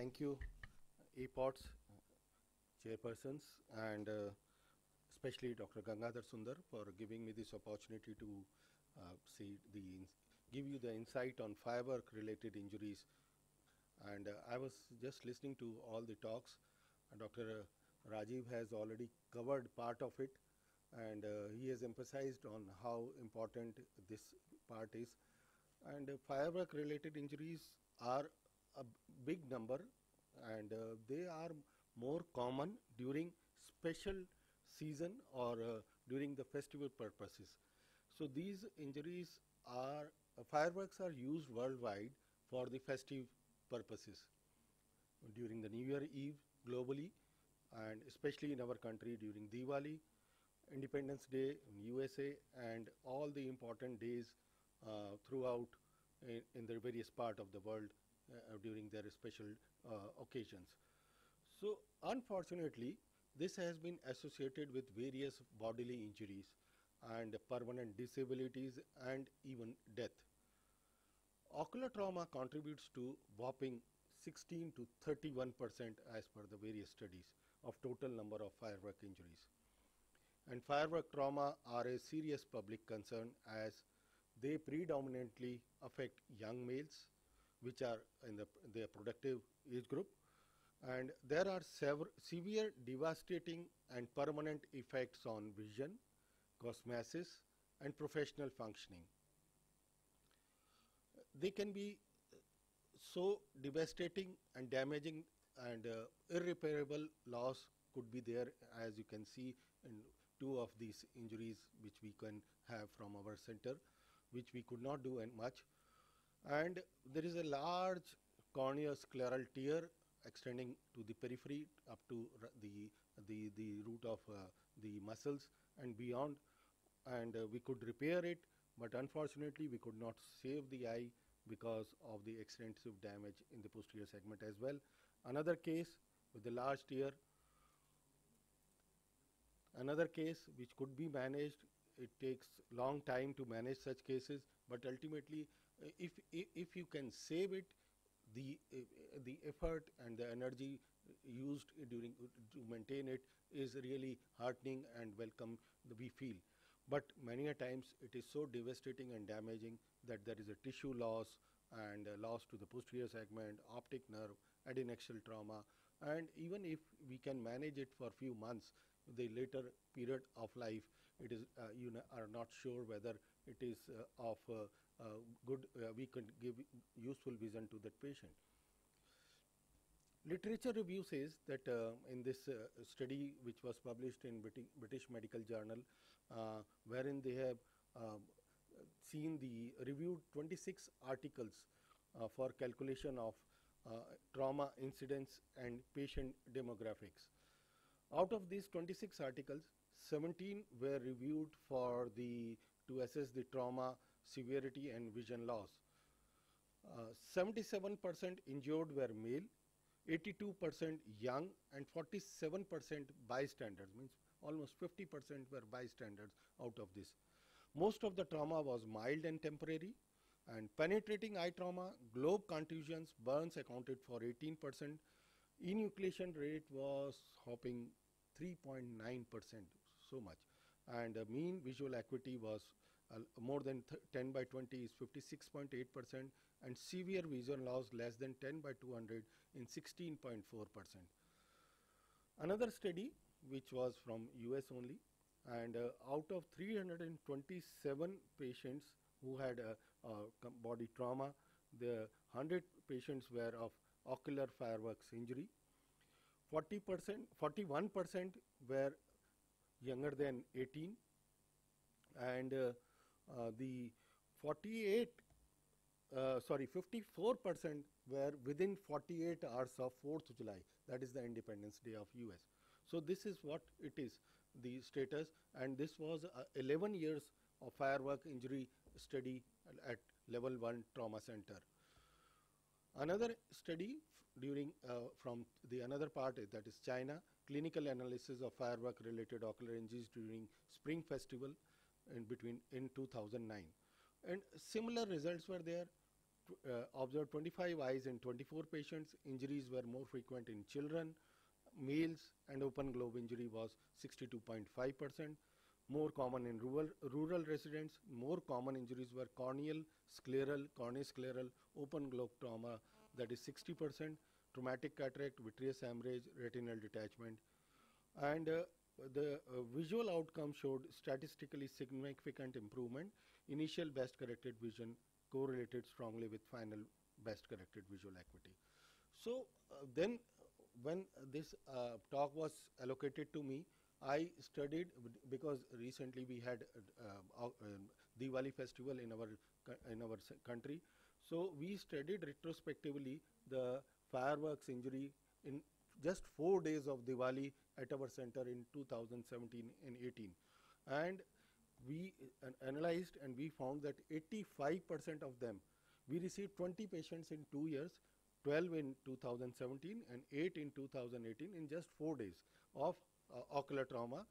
thank you, APOTS chairpersons, and uh, especially Dr. Gangadhar Sundar for giving me this opportunity to uh, see the give you the insight on firework-related injuries. And uh, I was just listening to all the talks. Dr. Rajiv has already covered part of it, and uh, he has emphasized on how important this part is. And uh, firework-related injuries are a big number, and uh, they are more common during special season or uh, during the festival purposes. So these injuries are uh, fireworks are used worldwide for the festive purposes during the New Year Eve globally and especially in our country during Diwali, Independence Day in USA and all the important days uh, throughout in, in the various part of the world during their special uh, occasions. So unfortunately, this has been associated with various bodily injuries and permanent disabilities and even death. Ocular trauma contributes to whopping 16 to 31 percent as per the various studies of total number of firework injuries. And firework trauma are a serious public concern as they predominantly affect young males which are in the, their productive age group and there are severe devastating and permanent effects on vision, cosmesis and professional functioning. They can be so devastating and damaging and uh, irreparable loss could be there as you can see in two of these injuries which we can have from our center which we could not do and much and there is a large corneal scleral tear extending to the periphery up to the the the root of uh, the muscles and beyond. And uh, we could repair it but unfortunately we could not save the eye because of the extensive damage in the posterior segment as well. Another case with the large tear another case which could be managed it takes long time to manage such cases but ultimately if, if you can save it the uh, the effort and the energy used during to maintain it is really heartening and welcome we feel. But many a times it is so devastating and damaging that there is a tissue loss and loss to the posterior segment optic nerve adnexal trauma. And even if we can manage it for few months the later period of life it is uh, you know, are not sure whether it is uh, of uh good uh, we can give useful vision to that patient. Literature review says that uh, in this study which was published in British, British Medical Journal wherein they have um, seen the reviewed 26 articles for calculation of trauma incidence and patient demographics. Out of these 26 articles, 17 were reviewed for the to assess the trauma severity and vision loss. 77% uh, injured were male, 82% young, and 47% bystanders, means almost 50% were bystanders out of this. Most of the trauma was mild and temporary, and penetrating eye trauma, globe contusions, burns accounted for 18%. Enucleation rate was hopping 3.9 percent, so much. And mean visual acuity was uh, more than 10 by 20 is 56.8 percent, and severe vision loss less than 10 by 200 in 16.4 percent. Another study, which was from US only, and uh, out of 327 patients who had body trauma, the 100 patients were of ocular fireworks injury 40 percent, 41 percent were younger than 18 and uh, uh, the 48 uh, sorry 54 percent were within 48 hours of 4th July that is the Independence Day of US. So this is what it is the status and this was 11 years of firework injury study at level 1 trauma center. Another study during uh, from the another part that is China, clinical analysis of firework related ocular injuries during Spring Festival in between in 2009. And similar results were there. uh, observed 25 eyes in 24 patients. Injuries were more frequent in children, males, and open globe injury was 62.5 percent. More common in rural, rural residents. More common injuries were corneal, scleral, corneoscleral, open globe trauma, that is 60 percent, traumatic cataract, vitreous hemorrhage, retinal detachment, and uh, the uh, visual outcome showed statistically significant improvement. Initial best corrected vision correlated strongly with final best corrected visual acuity. So uh, then, when this uh, talk was allocated to me, I studied because recently we had uh, uh, Diwali festival in our in our country. So we studied retrospectively the fireworks injury in just four days of Diwali at our center in 2017 and 18, and we uh, analyzed and we found that 85% of them we received 20 patients in two years 12 in 2017 and 8 in 2018 in just four days of uh, ocular trauma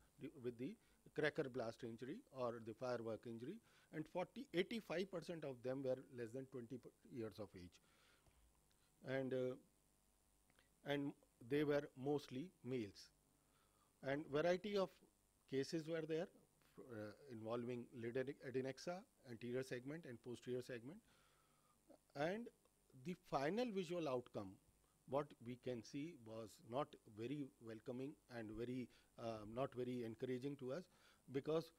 with the cracker blast injury or the firework injury. And 40 85% of them were less than 20 years of age and uh, and they were mostly males. And variety of cases were there uh, involving lid ade- adnexa anterior segment and posterior segment. And the final visual outcome what we can see was not very welcoming and very uh, not very encouraging to us because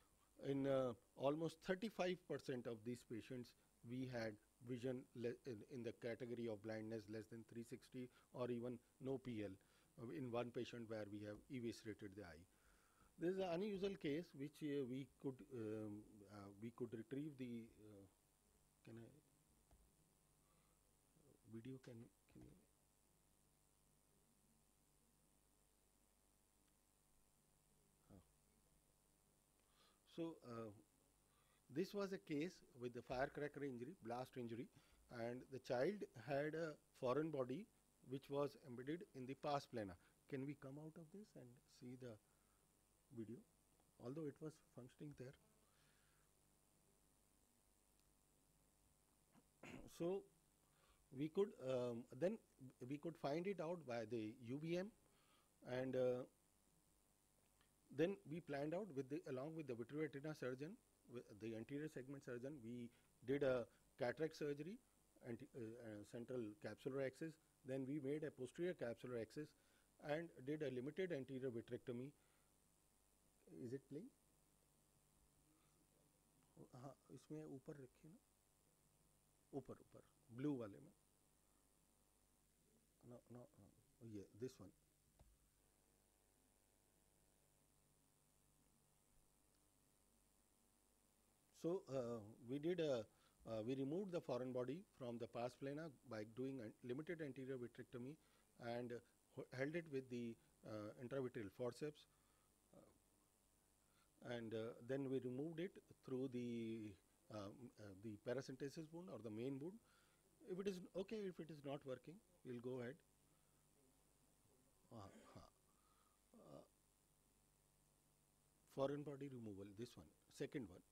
in uh, almost 35% of these patients we had vision in, in the category of blindness less than 360 or even no PL uh, in one patient where we have eviscerated the eye. This is an unusual case which uh, we could um, uh, we could retrieve the uh, can I video can can you Ah. so uh, this was a case with the firecracker injury blast injury and the child had a foreign body which was embedded in the pars plana can we come out of this and see the video? Although it was functioning there. So we could um, then we could find it out by the UBM and uh, then we planned out with the along with the vitreoretina surgeon the anterior segment surgeon we did a cataract surgery uh, uh, central capsular axis then we made a posterior capsular axis and did a limited anterior vitrectomy is it playing हाँ इसमें ऊपर रखिए ना ऊपर ऊपर blue वाले में no no no yeah this so uh, we did a uh, we removed the foreign body from the pars plana by doing a limited anterior vitrectomy and uh, held it with the uh, intravitreal forceps. Uh, and uh, then we removed it through the um, uh, the paracentesis wound or the main wound. If it is okay if it is not working we'll go ahead. Uh, uh, foreign body removal this one second one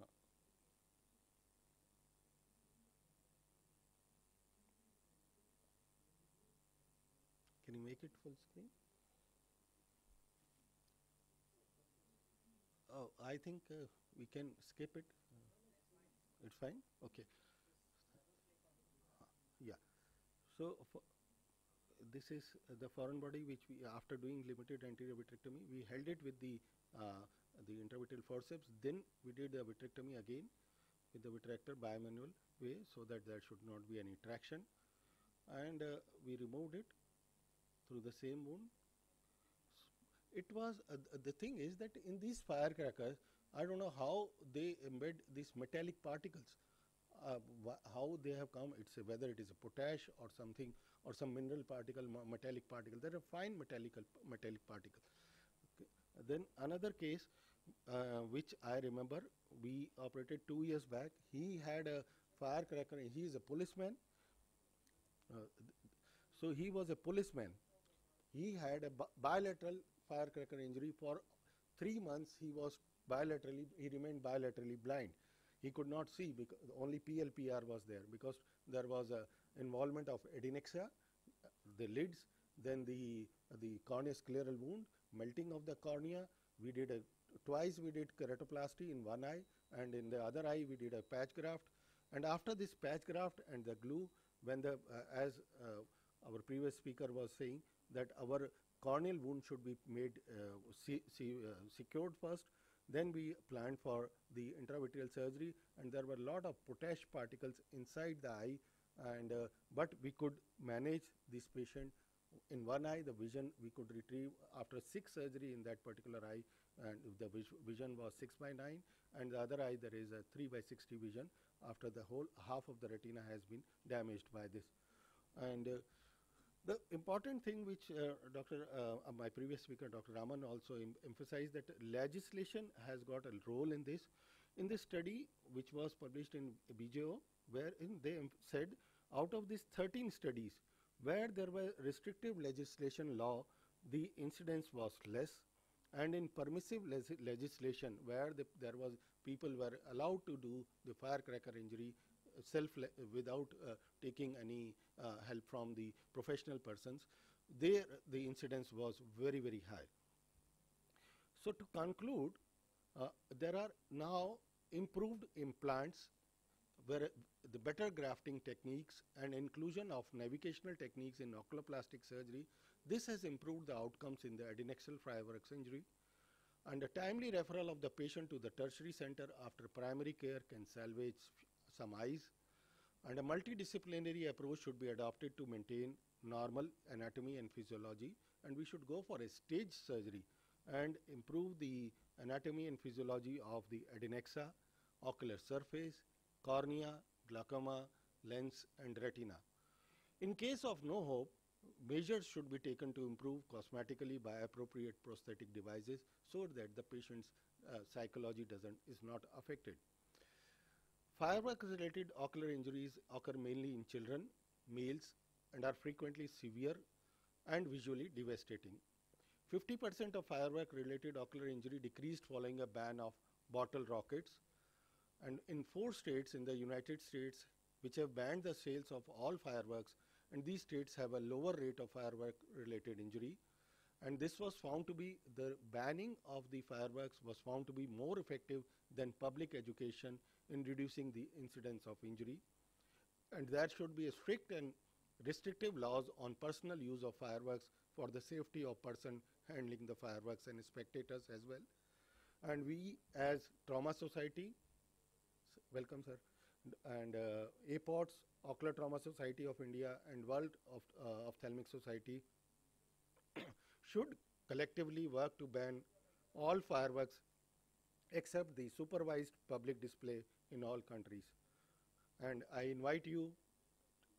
Uh, uh. can you make it full screen? Oh i think uh, we can skip it. Uh, it's fine? Okay. Yeah. So this is uh, the foreign body which we after doing limited anterior vitrectomy we held it with the uh, the intravitreal forceps. Then we did the vitrectomy again with the vitrector bimanual way so that there should not be any traction. And uh, we removed it through the same wound. It was uh, the thing is that in these firecrackers i don't know how they embed these metallic particles. Uh, how they have come it's a, whether it is a potash or something or some mineral particle metallic particle. They're fine metallic metallic particle. Okay. then another case uh, which i remember we operated 2 years back. He had a firecracker he is a policeman. Uh, so he was a policeman he had a bilateral firecracker injury for three months he was bilaterally he remained bilaterally blind he could not see because only PLPR was there because there was a involvement of adnexa, the lids, then the, the corneoscleral wound, melting of the cornea. We did a, twice we did keratoplasty in one eye and in the other eye we did a patch graft. And after this patch graft and the glue, when the, uh, as uh, our previous speaker was saying, that our corneal wound should be made uh, see, see, uh, secured first. Then we planned for the intravitreal surgery, and there were a lot of potash particles inside the eye, and uh, but we could manage this patient in one eye. The vision we could retrieve after six surgery in that particular eye, and the vis vision was six by nine, and the other eye there is a three by sixty vision after the whole half of the retina has been damaged by this, and. Uh, the important thing which uh, Dr. Uh, uh, my previous speaker, Dr. Raman, also em emphasized that legislation has got a role in this. In this study, which was published in BJO, wherein they said out of these 13 studies, where there were restrictive legislation law, the incidence was less. And in permissive legislation, where the, there was people were allowed to do the firecracker injury self without uh, taking any uh, help from the professional persons, there the incidence was very, very high. So to conclude, uh, there are now improved implants where the better grafting techniques and inclusion of navigational techniques in oculoplastic surgery, this has improved the outcomes in the adnexal fireworks injury. And a timely referral of the patient to the tertiary center after primary care can salvage some eyes and a multidisciplinary approach should be adopted to maintain normal anatomy and physiology and we should go for a stage surgery and improve the anatomy and physiology of the adnexa, ocular surface, cornea, glaucoma, lens and retina. In case of no hope, measures should be taken to improve cosmetically by appropriate prosthetic devices so that the patient's uh, psychology doesn't is not affected. Firework-related ocular injuries occur mainly in children, males, and are frequently severe and visually devastating. 50% of firework-related ocular injury decreased following a ban of bottle rockets. And in four states in the United States, which have banned the sales of all fireworks, and these states have a lower rate of firework-related injury. And this was found to be, the banning of the fireworks was found to be more effective than public education in reducing the incidence of injury. And there should be a strict and restrictive laws on personal use of fireworks for the safety of person handling the fireworks and spectators as well. And we as Trauma Society, welcome sir, and uh, APOTS, Ocular Trauma Society of India and World of uh, Ophthalmic Society should collectively work to ban all fireworks except the supervised public display in all countries. And I invite you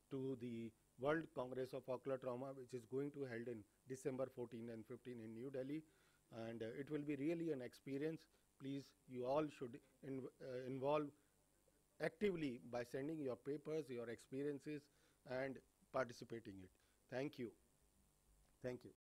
to the World Congress of Ocular Trauma, which is going to held in December 14 and 15 in New Delhi. And uh, it will be really an experience. Please, you all should uh, involve actively by sending your papers, your experiences, and participating it. Thank you. Thank you.